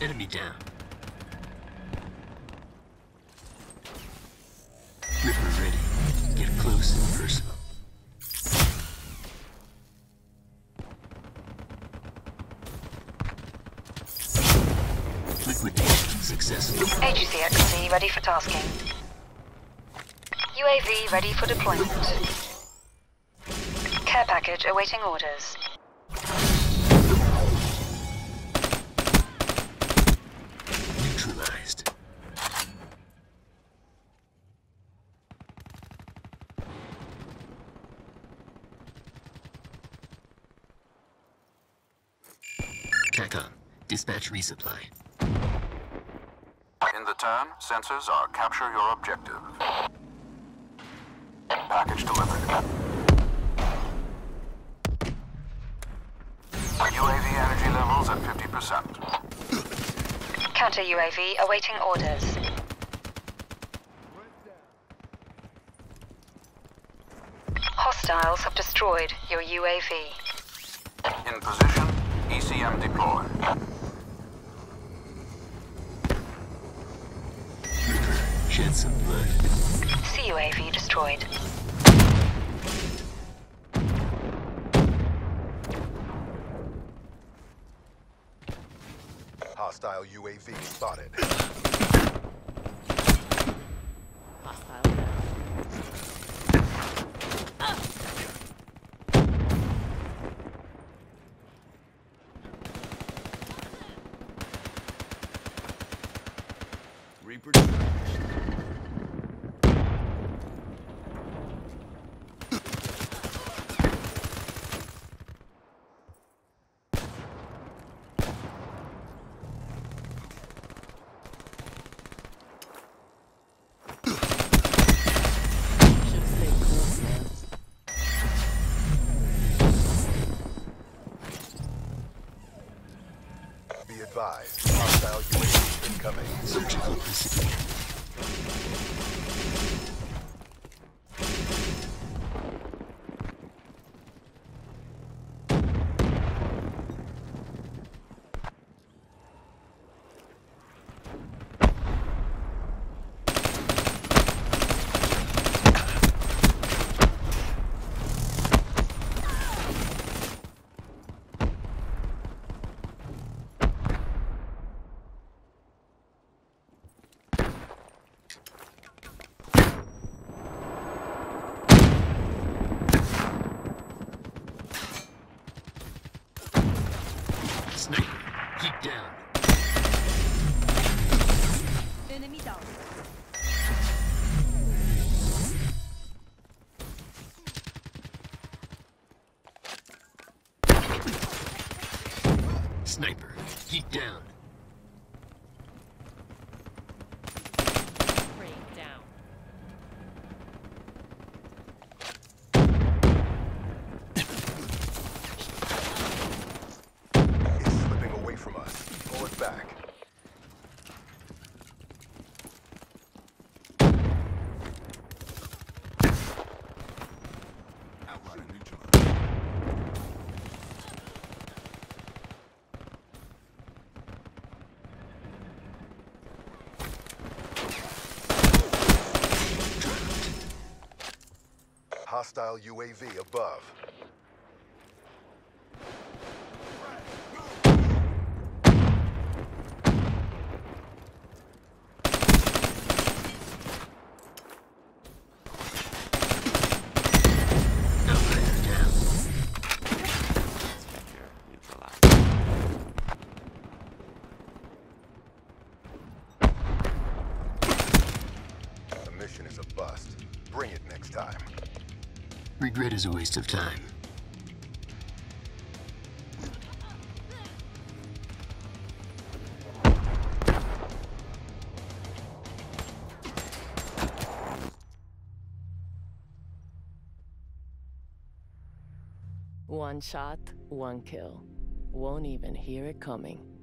Enemy down. Ripper ready. Get close and personal. Liquidation successful. AGCXC ready for tasking. UAV ready for deployment. Care package awaiting orders. TACOM, dispatch resupply. In the turn, sensors are capture your objective. Package delivered. UAV energy levels at 50%. Counter UAV awaiting orders. Hostiles have destroyed your UAV. In position, ECM deployed. Ripper, shed some blood. CUAV destroyed. Hostile UAV spotted. Reaper. Be advised. Hostile UAV incoming. Surgical precision. Sniper, keep down. Enemy down. Sniper, keep down. Hostile UAV above. Mission is a bust. Bring it next time. Regret is a waste of time. One shot, one kill. Won't even hear it coming.